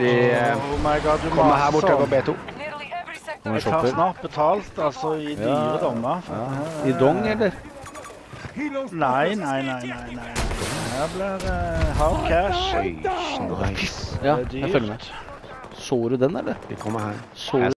De eh, Oh my god, du kommer her borte på. B2. Vi Jeg har snart betalt, altså, i dyre dommer. Ja. I dong, eller? Nei, nei, nei, nei. nei. Her blir det hard cash. Oi, nice. Ja, jeg følger med. Så du den, eller? Vi kommer her. Så